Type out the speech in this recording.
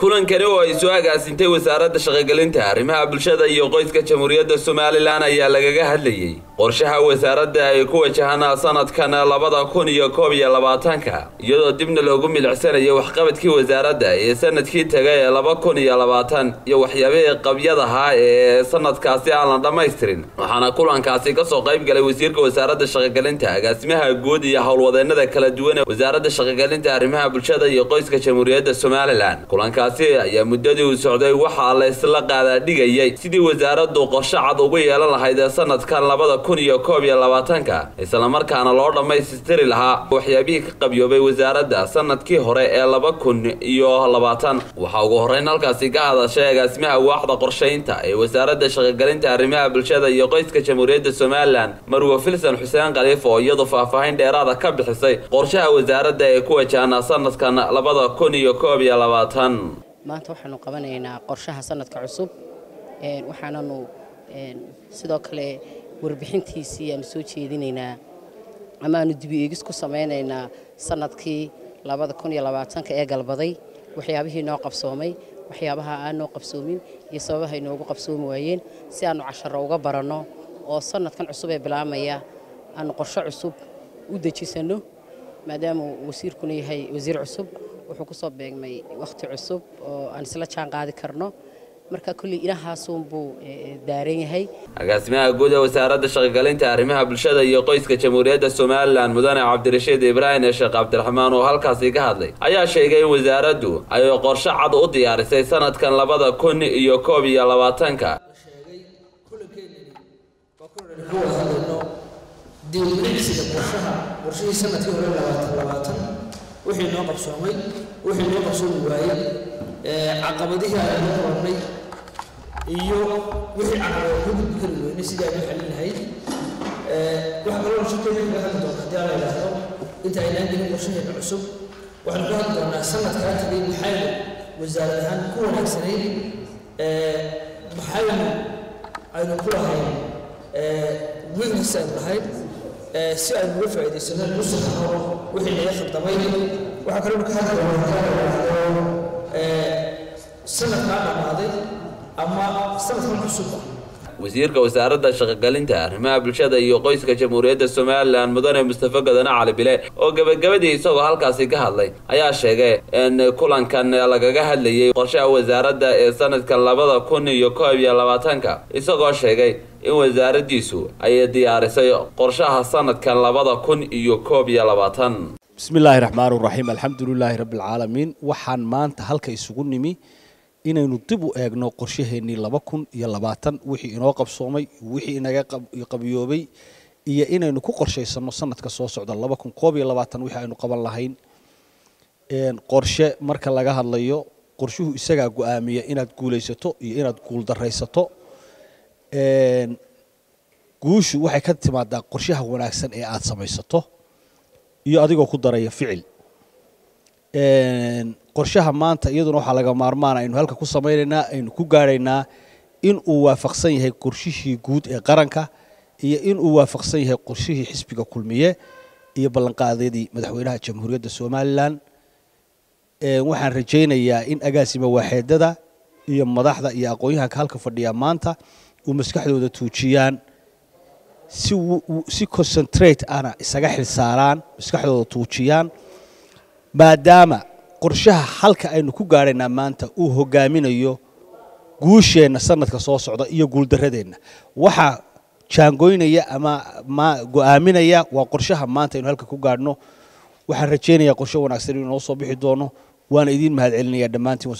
kulankani oo ay soo agaasintay wasaaradda shaqogelinta arrimaha bulshada iyo qoyska jamhuuriyadda somalilan ayaa lagaga hadlayey qorshaha wasaaradda ay ku wajahaan sanadkan labada kun iyo koob iyo labaatanka iyadoo dibna loogu milicsanayo waxqabadkii wasaaradda ee sannadkii tegay ee laba kun iyo labaatan iyo waxyaabihii qabyadahaa ee sanadkaasi aan la dhammaystirin waxaana kulankaasi ka soo qayb galay wasiirka wasaaradda shaqogelinta agaasimaha guud iyo howlwadeenada kala duwan ee wasaaradda shaqogelinta arrimaha bulshada iyo qoyska jamhuuriyadda somalilan kulankaasi ayaa muddadii uu socday waxaa la isla qaadaadhigayay sidii wasaaraddu qorshe cad ugu yeelan lahayd ee sanadkan labada kun iyo koob iyo labaatanka islamarkaana loo dhammaystiri lahaa waxyaabihii ka qabyoobay wasaaradda sannadkii hore ee laba kun iyo labaatan. Waxaa ugu horreyn halkaasi ka hadashay agaasimaha waaxda qorshaynta ee wasaaradda shaqogelinta arrimaha bulshada iyo qoyska jamhuuriyadda somalilan marwe filsan xuseen khaliif oo iyadu faahfaahin dheeraada ka bixisay qorshaha wasaaradda ee ku wajahnaa sanadkan labada kun iyo koob iyo labaatan maanta waxaanu qabanaynaa qorshaha sanadka cusub. Waxaananu sidoo kale warbixintiisii aanu soo jeedinaynaa ama aanu dibi eegis ku samaynaynaa sannadkii ee galbaday. Waxyaabihii noo qabsoomay waxyaabaha aan noo qabsoomin iyo sababaha ay noogu qabsoomi waayeen si aanu casharo uga baranno oo sanadkan cusub ee bilaabmaya aanu qorsho cusub u dejisanno maadaama wasiirkuna yahay wasiir cusub wuxuu ku soo beegmay wakhti cusub oo aan isla jaan qaadi karno. Marka kulley inahaasunbuu daaran yahay. Agaasimaha guud ee wasaaradda shaqogelinta arrimaha bulshada iyo qoyska jamhuuriyadda somalilan mudane cabdirashiid ibraahim ee sheekh cabdiraxmaan oo halkaasi ka hadlay ayaa sheegay in wasaaraddu ay qorshe cad u diyaarisay sanadkan labada kun iyo koob iyo labaatanka. Diiwaanigsiga qorshaha qorshihii sannadkii hore labaatan labaatan wixii noo qabsoomay wixii noo qabsoomi waayey caqabadihii aan la qorannay iyo wixii caqabado ku gudbi kari weynay sidii aan u xalin lahayd. Waxa kaloo shaqeeya kaga hadli doona haddii aan la yidhaahdo inta aynaan gelin qorshaheena cusub waxaanu ka hadli doonaa sanadkaa tagay maxaynu wasaarad ahaan ku wanaagsanayd. Maxaynu aynu ku lahayn wiilkasta aynu lahayd si aynu uga faa'iidaysano u wixii naga khaldamay waxaa kaloo ka hadli doonaa sanadkaa dhammaaday ama sanadkan cusubba wasiirka wasaaradda shaqogelinta arrimaha bulshada iyo qoyska jamhuuriyadda somalilan mudane mustafa gadane cali bile oo gebagabadii isagoo halkaasi ka hadlay ayaa sheegay in kulankan lagaga hadlayay qorshaha wasaaradda ee sanadkan labada kun iyo koob iyo labaatanka isagoo sheegay in wasaaraddiisu ay diyaarisay qorshaha sanadkan labada kun iyo koob iyo labaatan. Bismillaahi raxmaan raxiim alxamdulilaahi rabbialcaalamiin waxaan maanta halka isugu nimi inaynu dib u eegno qorshaheennii laba kun iyo labaatan wixii inoo qabsoomay wixii inaga qabiyoobay iyo inaynu ku qorshaysano sanadka soo socda laba kun koob iyo labaatan wixii aynu qaban lahayn. Qorshe marka laga hadlayo qorshuhu isagaa go'aamiya inaad guulaysato iyo inaad guuldaraysato guushu waxay ka timaadaa qorshaha wanaagsan ee aada samaysato iyo adigoo ku daraya ficil qorshaha maanta iyaduna waxaa laga maarmaana aynu halka ku samaynaynaa aynu ku gaadhaynaa in uu waafaqsan yahay qorshihii guud ee qaranka iyo in uu waafaqsan yahay qorshihii xisbiga kulmiye iyo ballanqaadyadii madaxweynaha jamhuuriyadda somalilan. Waxaan rajaynayaa in agaasima waaxeedada iyo madaxda iyo aqoon-yahanka halka fadhiya maanta uu maskaxdooda tuujiyaan si si concentrate ana isaga xilsaaraan maskaxdooda tuujiyaan maadaama qorshaha halka aynu ku gaadhaynaa maanta uu hogaaminayo guusheenna sanadka soo socda iyo guuldaradeenna waxaa jaangoynaya ama ma go'aaminaya waa qorshaha maanta aynu halka ku gaadhno waxaan rajaynayaa qorshe wanaagsan inuu noo soo bixi doono waana idiin mahad celinaya dhammaantiin